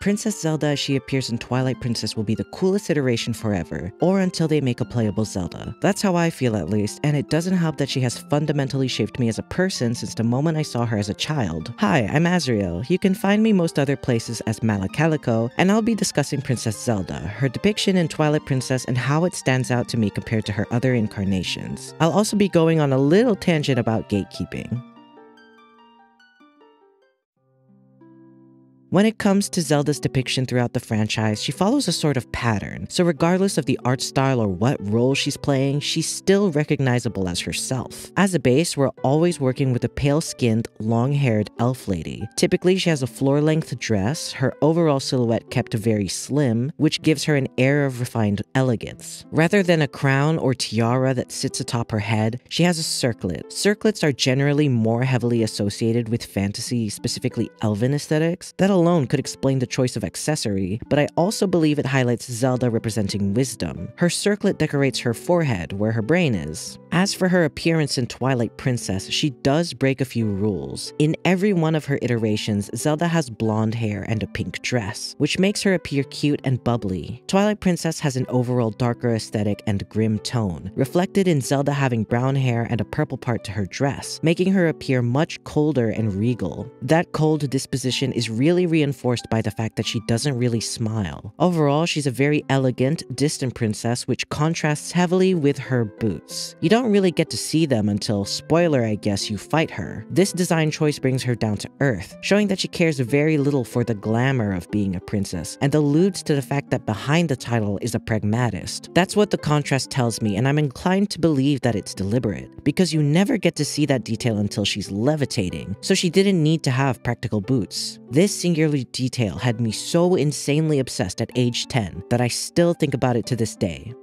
Princess Zelda as she appears in Twilight Princess will be the coolest iteration forever, or until they make a playable Zelda. That's how I feel at least, and it doesn't help that she has fundamentally shaped me as a person since the moment I saw her as a child. Hi, I'm Azriel. You can find me most other places as Malacalico, and I'll be discussing Princess Zelda, her depiction in Twilight Princess, and how it stands out to me compared to her other incarnations. I'll also be going on a little tangent about gatekeeping. When it comes to Zelda's depiction throughout the franchise, she follows a sort of pattern, so regardless of the art style or what role she's playing, she's still recognizable as herself. As a base, we're always working with a pale-skinned, long-haired elf lady. Typically, she has a floor-length dress, her overall silhouette kept very slim, which gives her an air of refined elegance. Rather than a crown or tiara that sits atop her head, she has a circlet. Circlets are generally more heavily associated with fantasy, specifically elven aesthetics, that alone could explain the choice of accessory, but I also believe it highlights Zelda representing wisdom. Her circlet decorates her forehead, where her brain is. As for her appearance in Twilight Princess, she does break a few rules. In every one of her iterations, Zelda has blonde hair and a pink dress, which makes her appear cute and bubbly. Twilight Princess has an overall darker aesthetic and grim tone, reflected in Zelda having brown hair and a purple part to her dress, making her appear much colder and regal. That cold disposition is really reinforced by the fact that she doesn't really smile. Overall, she's a very elegant, distant princess which contrasts heavily with her boots. You don't really get to see them until, spoiler I guess, you fight her. This design choice brings her down to earth, showing that she cares very little for the glamour of being a princess, and alludes to the fact that behind the title is a pragmatist. That's what the contrast tells me, and I'm inclined to believe that it's deliberate, because you never get to see that detail until she's levitating, so she didn't need to have practical boots. This singular detail had me so insanely obsessed at age 10 that I still think about it to this day.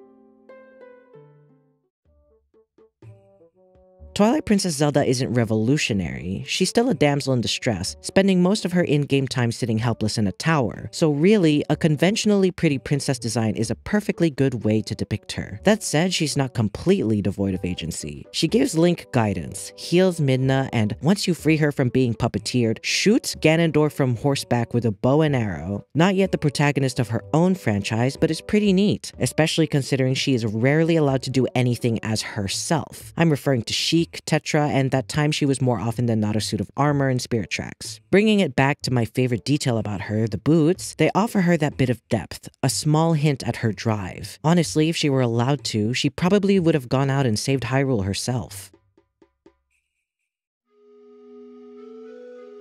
Twilight Princess Zelda isn't revolutionary. She's still a damsel in distress, spending most of her in-game time sitting helpless in a tower. So really, a conventionally pretty princess design is a perfectly good way to depict her. That said, she's not completely devoid of agency. She gives Link guidance, heals Midna, and once you free her from being puppeteered, shoots Ganondorf from horseback with a bow and arrow. Not yet the protagonist of her own franchise, but it's pretty neat, especially considering she is rarely allowed to do anything as herself. I'm referring to Sheik Tetra, and that time she was more often than not a suit of armor and spirit tracks. Bringing it back to my favorite detail about her, the boots, they offer her that bit of depth, a small hint at her drive. Honestly, if she were allowed to, she probably would have gone out and saved Hyrule herself.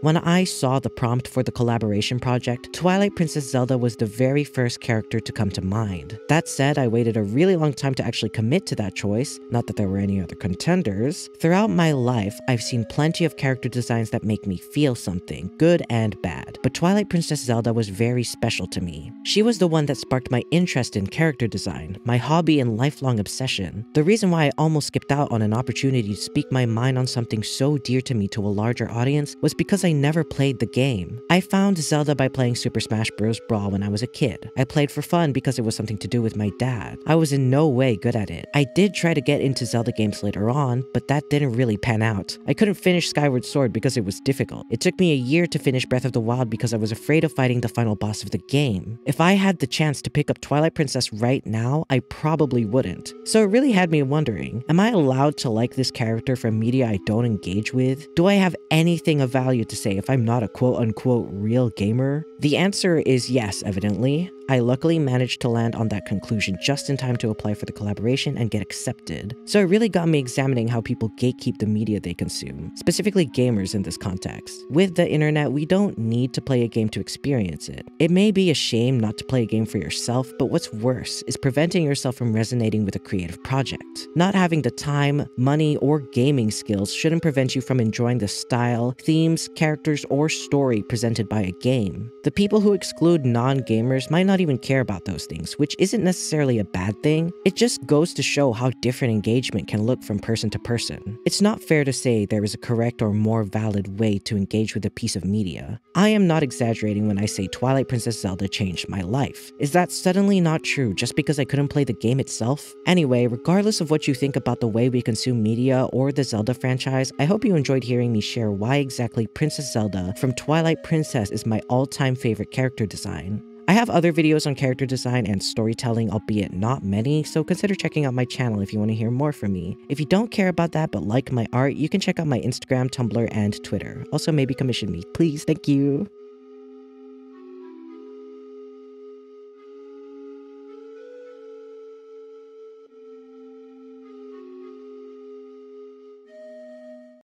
When I saw the prompt for the collaboration project, Twilight Princess Zelda was the very first character to come to mind. That said, I waited a really long time to actually commit to that choice, not that there were any other contenders. Throughout my life, I've seen plenty of character designs that make me feel something, good and bad, but Twilight Princess Zelda was very special to me. She was the one that sparked my interest in character design, my hobby and lifelong obsession. The reason why I almost skipped out on an opportunity to speak my mind on something so dear to me to a larger audience was because I never played the game. I found Zelda by playing Super Smash Bros. Brawl when I was a kid. I played for fun because it was something to do with my dad. I was in no way good at it. I did try to get into Zelda games later on, but that didn't really pan out. I couldn't finish Skyward Sword because it was difficult. It took me a year to finish Breath of the Wild because I was afraid of fighting the final boss of the game. If I had the chance to pick up Twilight Princess right now, I probably wouldn't. So it really had me wondering, am I allowed to like this character from media I don't engage with? Do I have anything of value to say if I'm not a quote unquote real gamer? The answer is yes, evidently. I luckily managed to land on that conclusion just in time to apply for the collaboration and get accepted. So it really got me examining how people gatekeep the media they consume, specifically gamers in this context. With the internet, we don't need to play a game to experience it. It may be a shame not to play a game for yourself, but what's worse is preventing yourself from resonating with a creative project. Not having the time, money, or gaming skills shouldn't prevent you from enjoying the style, themes, characters, or story presented by a game. The people who exclude non-gamers might not not even care about those things, which isn't necessarily a bad thing. It just goes to show how different engagement can look from person to person. It's not fair to say there is a correct or more valid way to engage with a piece of media. I am not exaggerating when I say Twilight Princess Zelda changed my life. Is that suddenly not true just because I couldn't play the game itself? Anyway, regardless of what you think about the way we consume media or the Zelda franchise, I hope you enjoyed hearing me share why exactly Princess Zelda from Twilight Princess is my all-time favorite character design. I have other videos on character design and storytelling, albeit not many, so consider checking out my channel if you want to hear more from me. If you don't care about that but like my art, you can check out my Instagram, Tumblr, and Twitter. Also, maybe commission me, please, thank you.